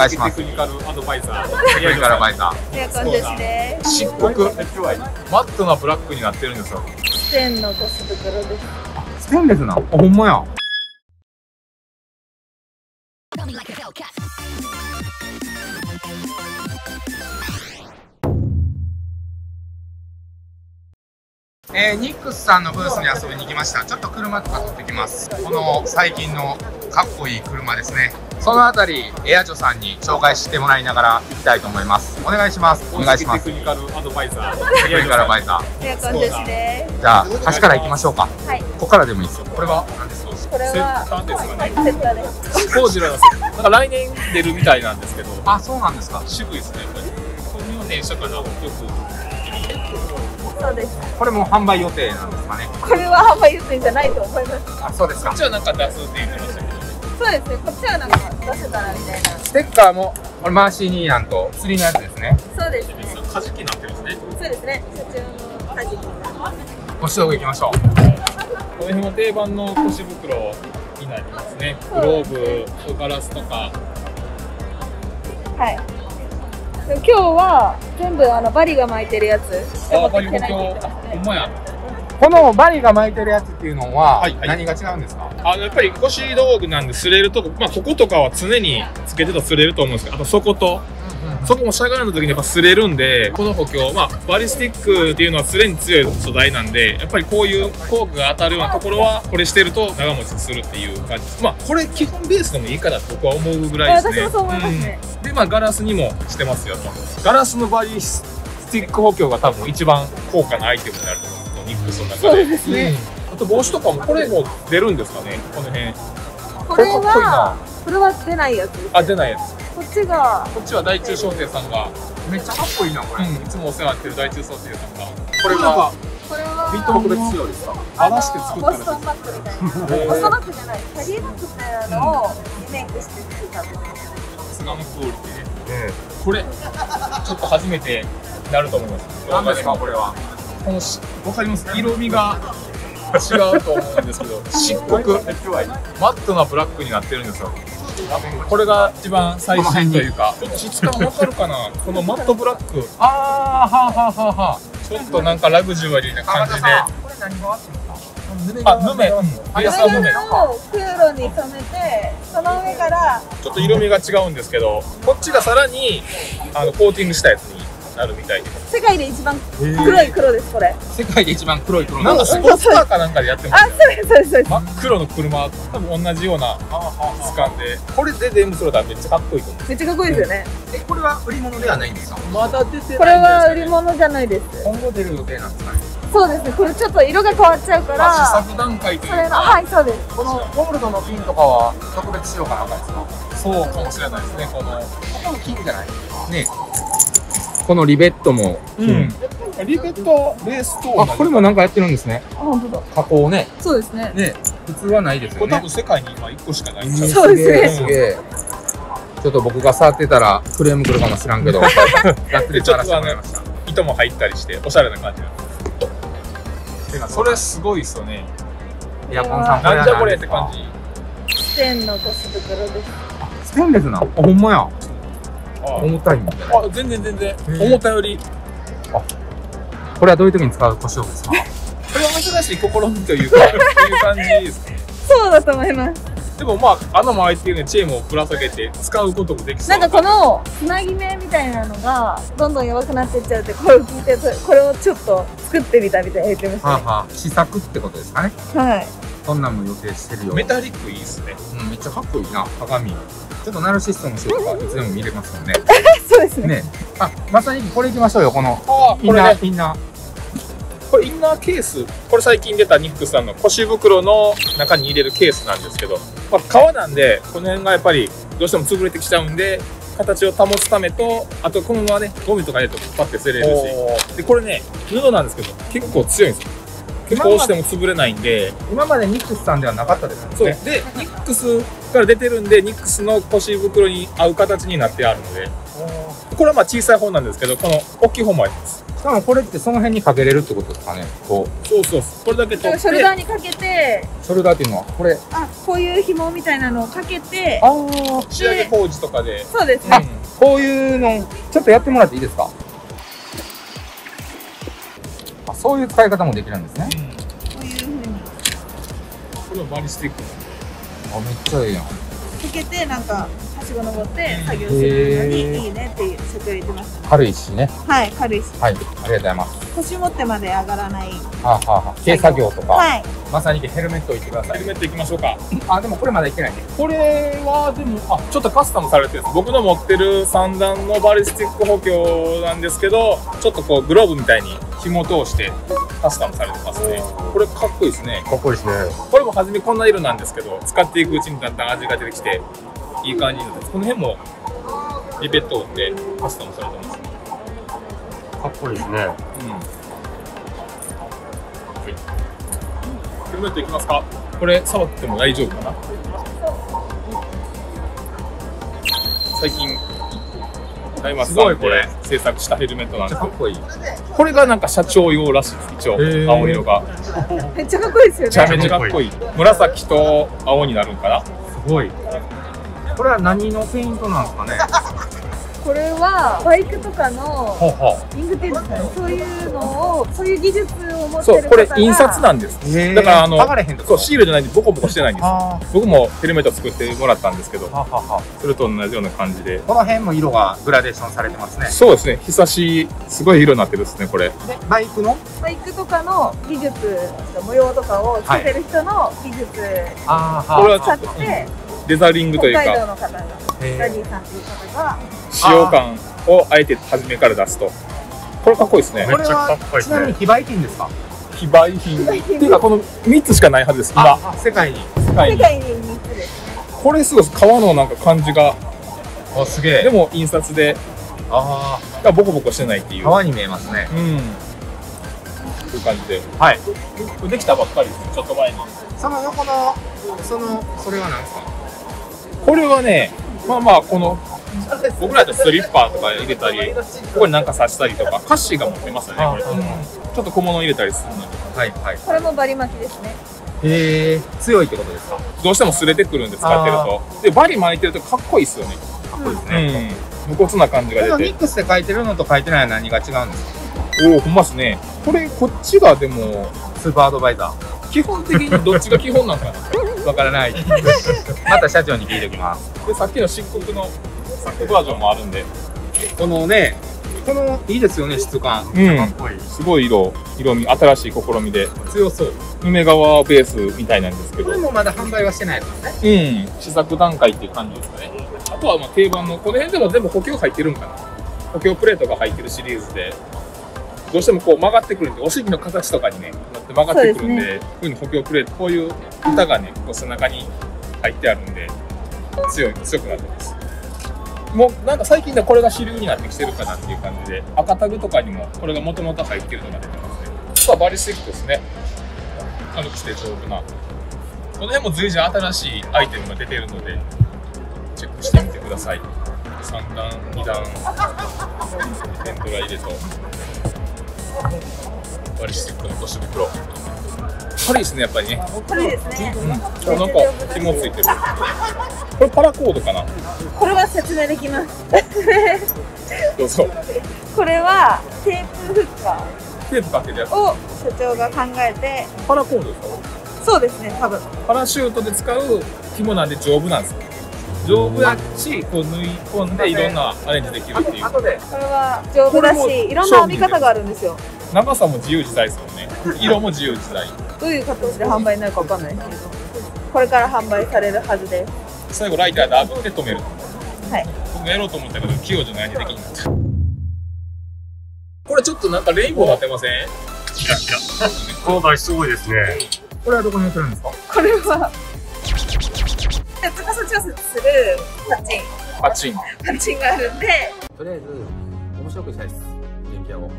願いします。テクニカルアドバイザー。テクニカルアドバイザエアコンですね。ー。漆黒。マットなブラックになってるんですよ。ステンのゴス袋です。ステンレスなあほんまや.えー、ニックスさんのブースに遊びに来ました。ちょっと車とか撮ってきます。この最近のかっこいい車ですねそのあたりエアジョさんに紹介してもらいながら行きたいと思いますお願いしますお願いしますテクニカルアドバイザー。テクニカルアドバイザーエアコンですね。じゃあ端から行きましょうかはい。ここからでもいいですよこれは何ですか？これセッはターですかね。セッターです。コージュラです。なんか来年出るみたいなんですけど、あそうなんですか渋いですね。やっぱり。この電車かな。よく。そうです。これも販売予定なんですかねこれは販売予定じゃないと思います。あそうですかこっちはなんか出すって言ってましたけど。そうですね。こっちはなんか出せたらみたいな。ステッカーもこれ回しになんと釣りのやつですねそうですね。カジキになってるんですね。そうですね。社長のカジキが。ご指導行きましょうこの辺は定番の腰袋になりますね。グローブ、ガラスとか。はい。今日は全部あのバリが巻いてるやつ。あ、バリ補強。ほんまや。このバリが巻いてるやつっていうのははいはい。何が違うんですか、あのやっぱり腰道具なんで擦れるとこ、まあ、こことかは常につけてたら擦れると思うんですけど、あとそこと、そこもしゃがんだ時にやっぱ擦れるんで、この補強、まあ、バリスティックっていうのは擦れに強い素材なんで、やっぱりこういう工具が当たるようなところは、これしてると長持ちするっていう感じです。まあ、これ基本ベースでもいいかなと僕は思うぐらいですね。私もそう思いますね。うん。で、まあ、ガラスにもしてますよと。ガラスのバリスティック補強が多分一番高価なアイテムになると思う。んですニックスの中で。そうですねうんあと帽子とかも、これも出るんですかね、この辺。これはこれは出ないやつです。あ、出ないやつ。こっちがこっちは大中商店さんが、めっちゃかっこいいなこれ、うん、いつもお世話になってる大中商店さんが、これはこれはフィット特別仕様ですか荒らして作ったボストンバッグみたいな。ボストンバッグじゃない。キャリーバッグみたいなのをリメイクして作ったんです。砂のクオリティで。えこれ、ちょっと初めてなると思います。え何ですかこれは？このし、わかります？色味が違うと思うんですけど、漆黒、マットなブラックになってるんですよ。これが一番最新というか、ちょっと質感わかるかな？このマットブラック、ああはあはあはあはちょっとなんかラグジュアリーな感じで、あこれ何があってんですかあ、ヌメ、うん、ベースはヌメ。を空路に染めて、その上からちょっと色味が違うんですけど、こっちがさらにあのコーティングしたやつになるみたいです。世界で一番黒い黒です、これ。世界で一番黒い黒なんかスポーツカーかなんかでやってまあ。そうです、そうです、そうです。真っ黒の車、多分同じような質感で、これで電ムスローダーめっちゃかっこいいと思う。めっちゃかっこいいですよね。えこれは売り物ではないんですか？まだ出てこれは売り物じゃないです。今後出る予定なんですか？ねそうですね、これちょっと色が変わっちゃうか試ら、作段階というか、はい、そうです。このゴールドのピンとかは特別仕様かなんかですか？そうかもしれないですね、この。この金じゃないねこのリベットもうん。リベットベースとあこれもなんかやってるんですねあ、本当だ。加工ねそうですね。ね普通はないですよねこれ多分世界に今1個しかないんちゃう？そうですねちょっと僕が触ってたらクレーム来るかもしらんけどがっつり触らせてもらいました糸も入ったりして、おしゃれな感じなんです。それすごいっすよね。エアコンさんなんじゃこれって感じ。ステンのゴス袋です。ステンレスなあほんまやあ重たいみたいなあ、全然全然。ー思ったより、これはどういう時に使う腰をですか？これは珍しい試みというか、そういう感じですね。そうだと思います。でもまあ、穴も開いてるね、チェーンもぶら下げて使うこともできそうなんかこのつなぎ目みたいなのがどんどん弱くなっていっちゃうってこれを聞いてこれをちょっと作ってみたみたいな言ってましたね。はあはあ試作ってことですかね？はい。そんなんも予定してるよ。メタリックいいっすね。うん、めっちゃかっこいいな。鏡。ちょっとナルシストの人とかいつでも見れますもんね。そうですね。ね。あまさにこれいきましょうよこの。ああ、インナこれね、ーインナー。これインナーケース、これ最近出たニックスさんの腰袋の中に入れるケースなんですけど、まあ、革なんで、この辺がやっぱりどうしても潰れてきちゃうんで、形を保つためと、あとこのままね、ゴミとか入れるとパッて捨てれるし、で、これね、布なんですけど、結構強いんですよ。結構押しても潰れないんで、今までニックスさんではなかったですもんね。そう。で、ニックスから出てるんでニックスの腰袋に合う形になってあるので。これはまあ小さい方なんですけどこの大きい方もあります。しかもこれってその辺にかけれるってことですかね。こう。そうそう。これだけ取って。ショルダーにかけて。ショルダーっていうのはこれ。あこういう紐みたいなのをかけて。ああ仕上げ工事とかで、そうですうんね、こういうのちょっとやってもらっていいですか？そういう使い方もできるんですね。こういうふうに。これはバリスティックあめっちゃいいやん。かけてなんかはしご登って作業するのにいいねっていう社長言ってました軽いしね。はい軽いしはいありがとうございます腰持ってまで上がらない。はあ、はあはあ、軽作業とか、はい。まさにヘルメットを言ってくださいヘルメットいきましょうか。あでもこれまだいってないね。これはでもあちょっとカスタムされてるんです。僕の持ってる三段のバリスティック補強なんですけどちょっとこうグローブみたいに紐通してカスタムされてますね。これかっこいいですね。かっこいいですね。これも初めこんな色なんですけど使っていくうちにだんだん味が出てきていい感じになってこの辺もリベットを打ってカスタムされてますかっこいいですね。うん。ヘルメットいきますか？これ触っても大丈夫かな？最近ダイマスさんですごいこれ。制作したヘルメットなんで。すかっこいい。これがなんか社長用らしいです一応。青色が。めっちゃかっこいいですよめちゃね。めちゃかっこいい。紫と青になるんかな？すごい。これは何のペイントなんですかね？これはバイクとかのほうほリングっていうんですかねそういうのをそういう技術を持ってる方がこれ印刷なんです。うだからあのそうシールじゃないんでボコボコしてないんです。あ僕もヘルメット作ってもらったんですけどーはははそれと同じような感じで。この辺も色がグラデーションされてますね。そうですね。久しすごい色になってるですねこれ。でバイクの？バイクとかの技術模様とかをつけてる人の技術あこれはちょっと使ってデザリングという北海か道の方がへー。ダディさんっていう方が使用感をあえて初めから出すと。これかっこいいですね。これはちなみに非売品ですか？非売品。っていうかこの3つしかないはずです。今。ああ世界に。世界に。世界に3つです。これすごいです革のなんか感じが。あすげえ。でも印刷で。あがボコボコしてないっていう。あ革に見えますね。うん。という感じで。はい。できたばっかりです。ちょっと前に。その横のそのそれは何ですか？これはねまあまあこの僕らだとスリッパーとか入れたりここになんか刺したりとかカッシーが持ってますよねこれ、あちょっと小物入れたりするので。はいはい。これもバリ巻きですね。へえ強いってことですか？かどうしても擦れてくるんで使ってると。でバリ巻いてるとかっこいいですよね。っこいいですうね、ん。無骨な感じが出て。ミックスで書いてるのと書いてないのは何が違うんですか？おおほんまっすね。これこっちがでもスーパーアドバイザー。基本的にどっちが基本なんかな？わからない。また社長に聞いておきます。でさっきの漆黒のサックバージョンもあるんで。このねこのいいですよね質感。うん。かっこいいすごい色色味新しい試みで。強そう。梅川ベースみたいなんですけど。これもまだ販売はしてないですね。うん。試作段階っていう感じですかね。あとはまあ定番のこの辺でも全部補強入ってるんかな。補強プレートが入ってるシリーズでどうしてもこう曲がってくるんでお尻の形とかにねなって曲がってくるんでこういうふうに補強プレートこういう板がねこう背中に入ってあるんで強い強くなってます。もうなんか最近ではこれが主流になってきてるかなっていう感じで赤タグとかにもこれがもともと入ってるのが出てますね。あとはバリスティックですね。軽くして丈夫な。この辺も随時新しいアイテムが出てるのでチェックしてみてください。3段2段テントラ入れとバリスティックの腰袋軽いですねやっぱりね。これですね、うん。なんか紐ついてる。これパラコードかな？これは説明できます。どうぞ。これはテープフッカテープかけるやつ。ーを社長が考えて。パラコードですか？そうですね多分。パラシュートで使う紐なんで丈夫なんですよ丈夫やしこう縫い込んでいろんなアレンジできるっていう。これは丈夫だしいろんな編み方があるんですよ。長さも自由自在ですよね。色も自由自在。どういう形で販売になるかわかんない。ですけどこれから販売されるはずで最後ライターで炙って止める。すはい。僕やろうと思ったけど器用じゃないんでできなかったこれちょっとなんかレインボーなってません？いやいや、この台すごいですね。これはどこに売ってるんですか？これは高さ調節するパッチン。パチン。パッチンがあるんで。とりあえず面白くしたいです。電気屋を